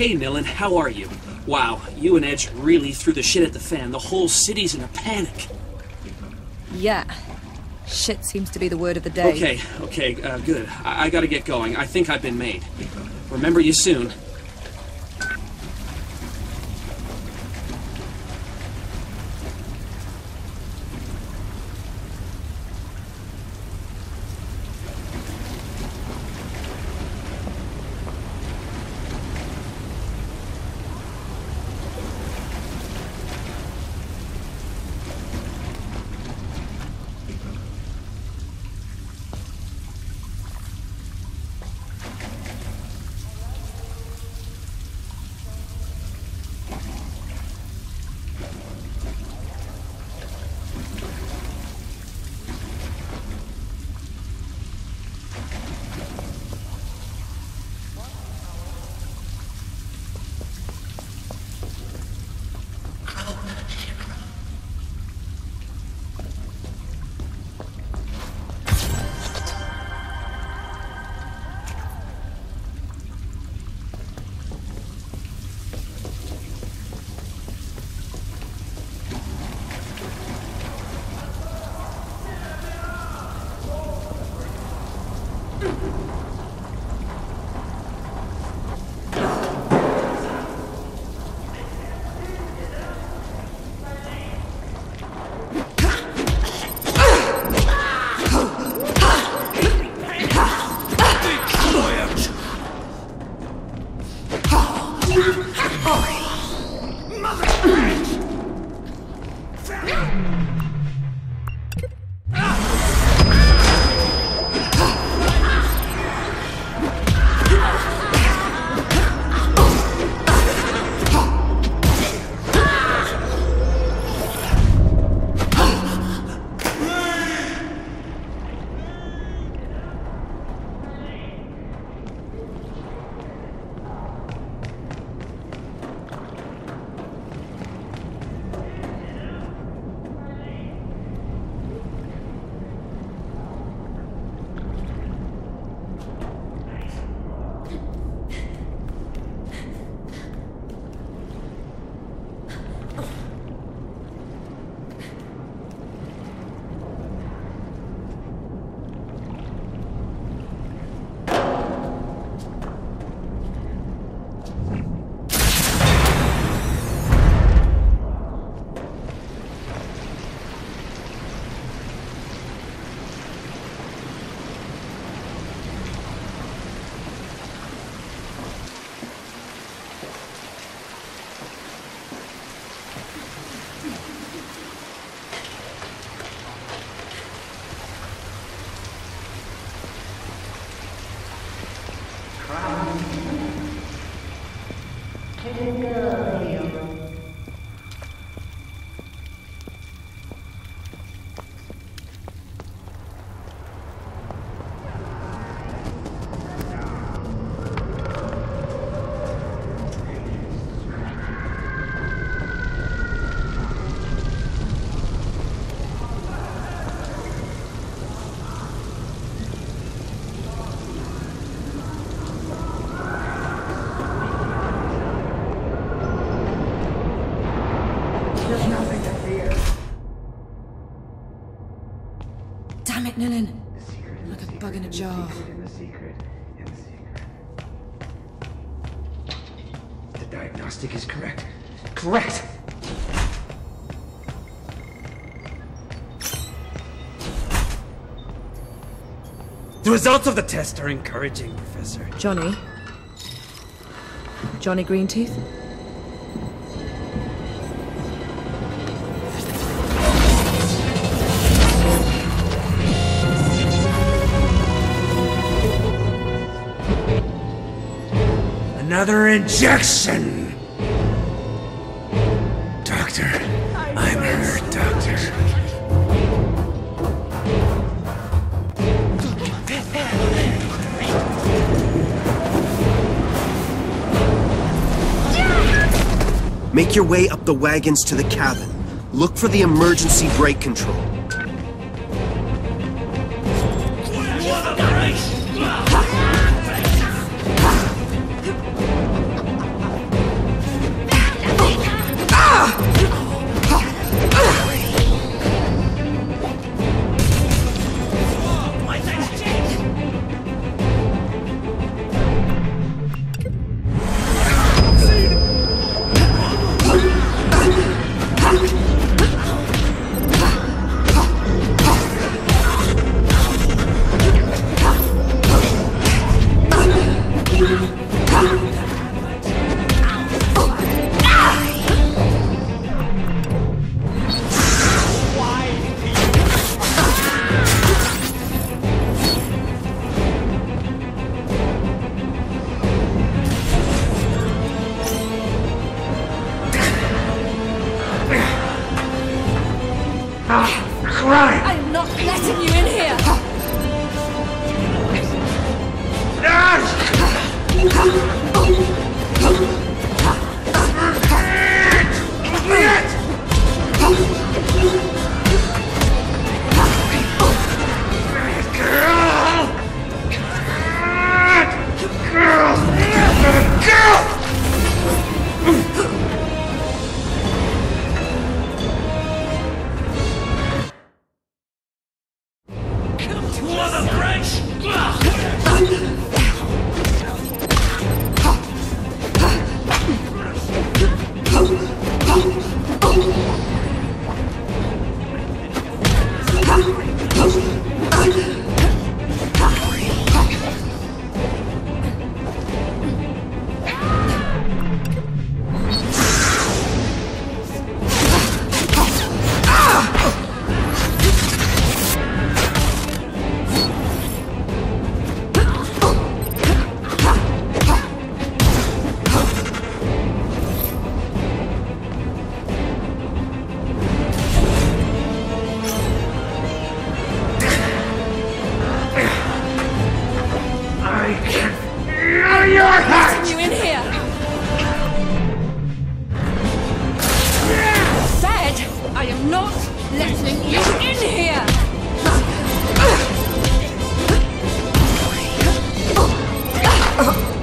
Hey, Nilin, how are you? Wow, you and Edge really threw the shit at the fan. The whole city's in a panic. Yeah. Shit seems to be the word of the day. Okay, okay, uh, good. I-, I gotta get going. I think I've been made. Remember you soon. Nilin. Like a bug in a jar. In the secret, in the secret. The diagnostic is correct. Correct! The results of the test are encouraging, Professor. Johnny? Johnny Greenteeth? Another injection! Doctor, I'm hurt, Doctor. Make your way up the wagons to the cabin. Look for the emergency brake control. 卧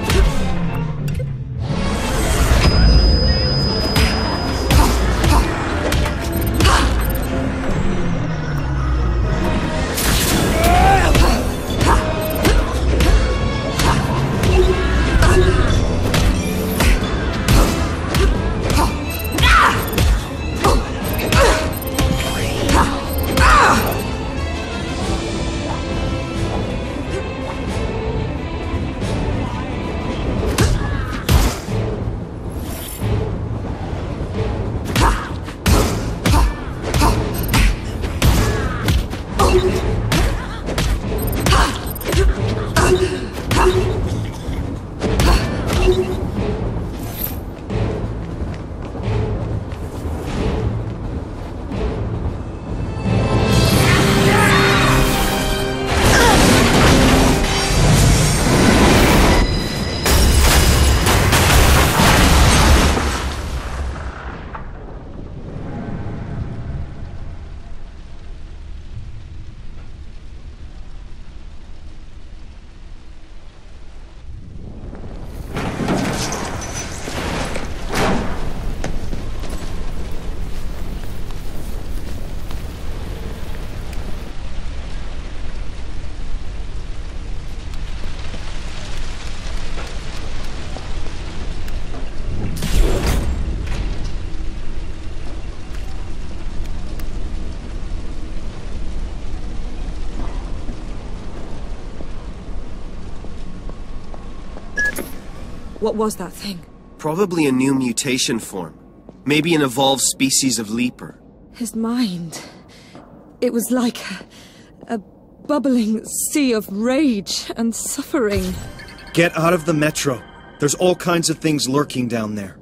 What was that thing? Probably a new mutation form. Maybe an evolved species of leaper. His mind. It was like a, a bubbling sea of rage and suffering. Get out of the metro. There's all kinds of things lurking down there.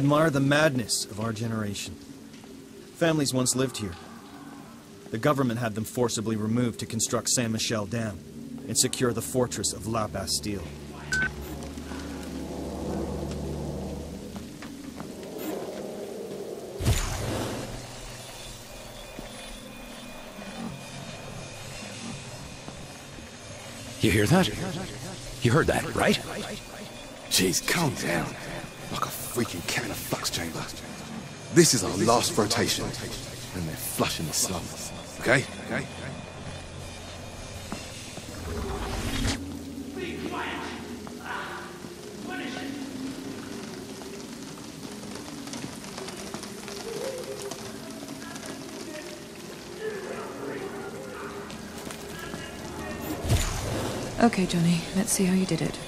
Admire the madness of our generation. Families once lived here. The government had them forcibly removed to construct Saint Michel Dam and secure the fortress of La Bastille. You hear that? You heard that, right? Jeez, calm down. Like a freaking in a flux chamber. This is our last rotation, and they're flushing the slums. Okay? Okay? Okay, Johnny, let's see how you did it.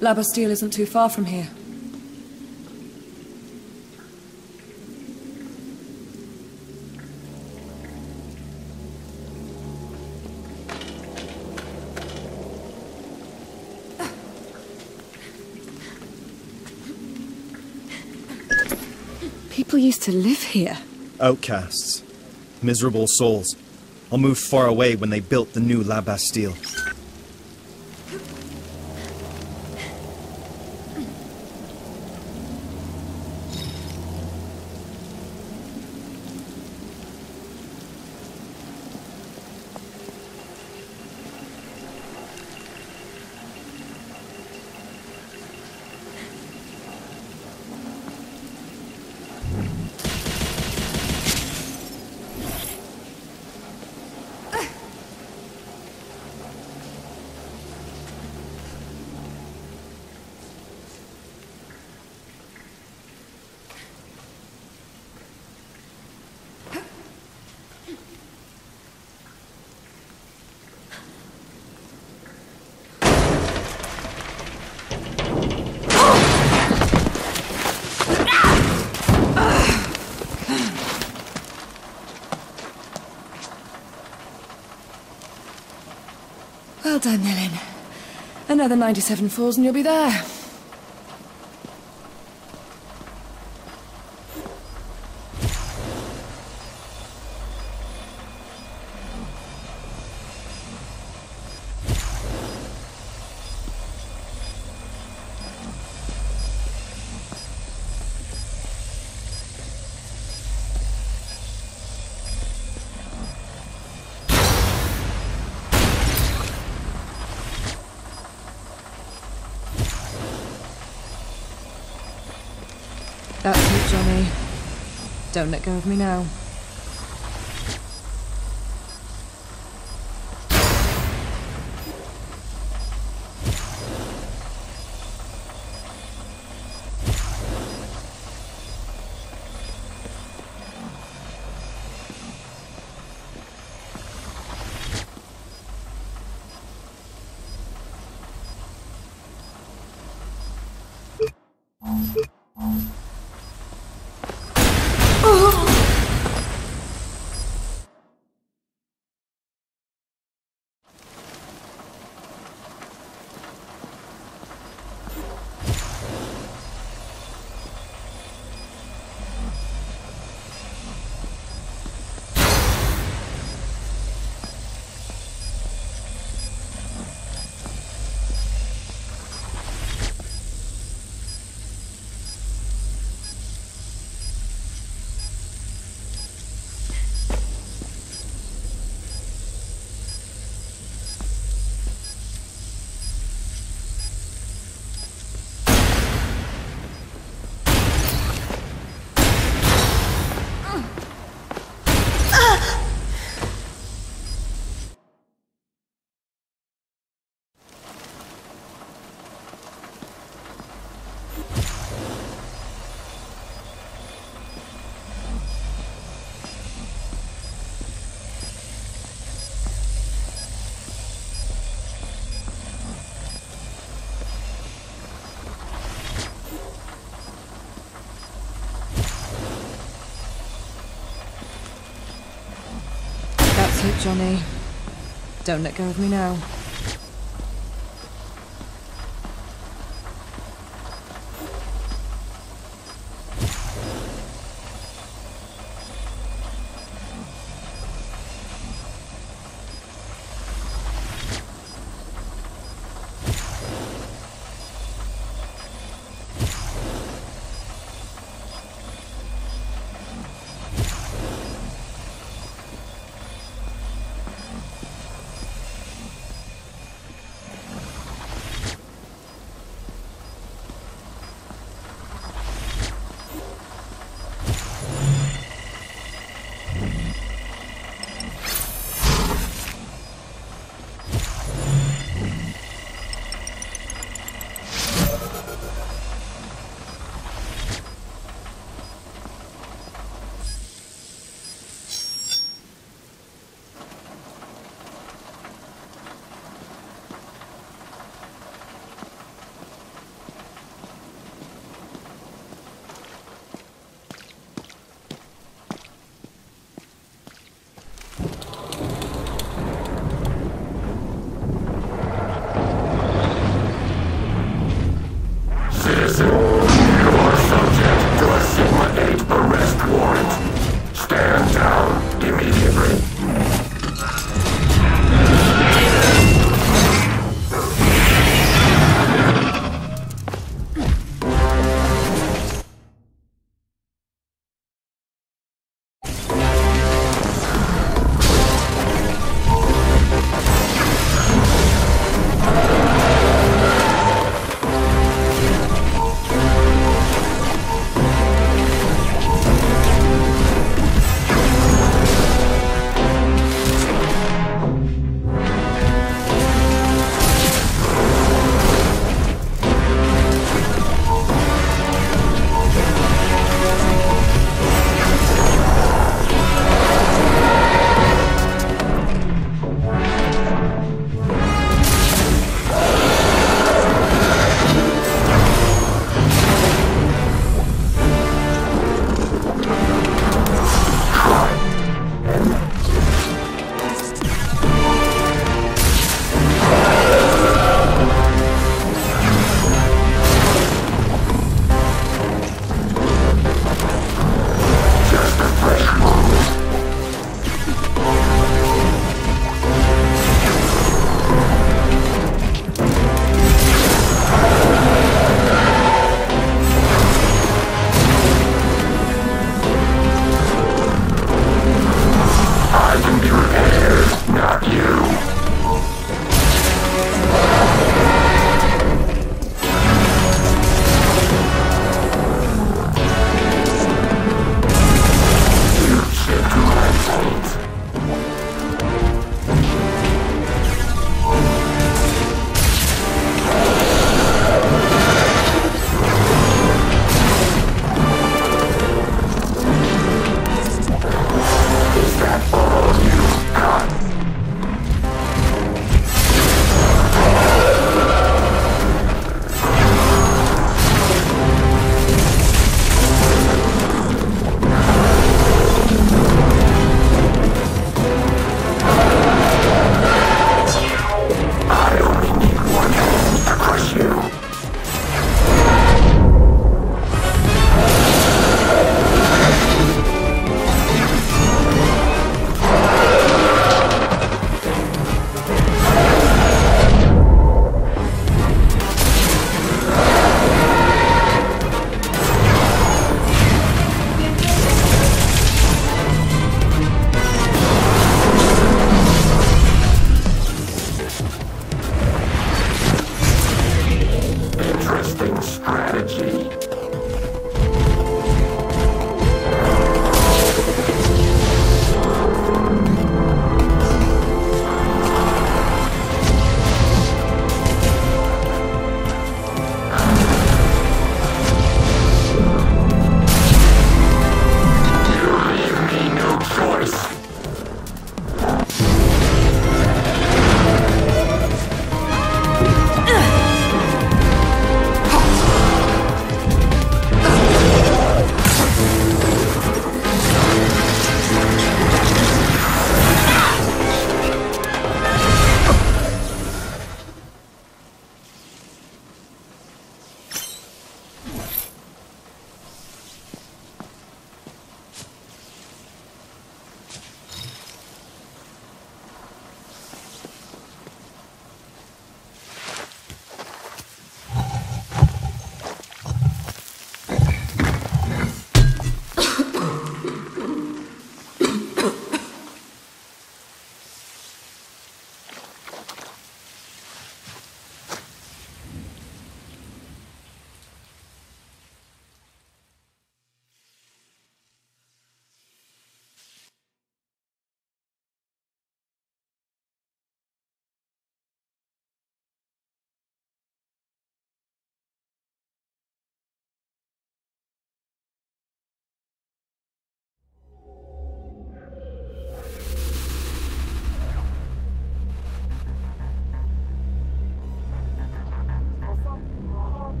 La Bastille isn't too far from here. People used to live here. Outcasts. Miserable souls. I'll move far away when they built the new La Bastille. Well done, Ellen. Another 97 falls and you'll be there. That's it, Johnny. Don't let go of me now. That's it, Johnny. Don't let go of me now.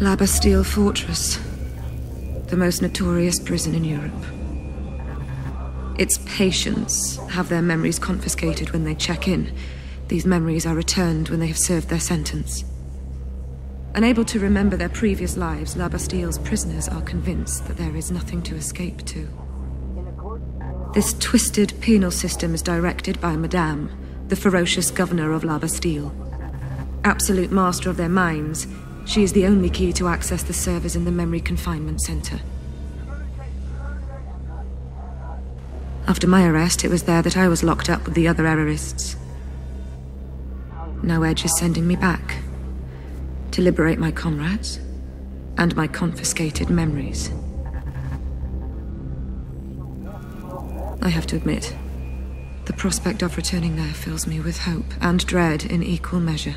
La Bastille Fortress. The most notorious prison in Europe. Its patients have their memories confiscated when they check in. These memories are returned when they have served their sentence. Unable to remember their previous lives, La Bastille's prisoners are convinced that there is nothing to escape to. This twisted penal system is directed by Madame, the ferocious governor of La Bastille. Absolute master of their minds, she is the only key to access the servers in the Memory Confinement Center. After my arrest, it was there that I was locked up with the other errorists. Now Edge is sending me back to liberate my comrades and my confiscated memories. I have to admit, the prospect of returning there fills me with hope and dread in equal measure.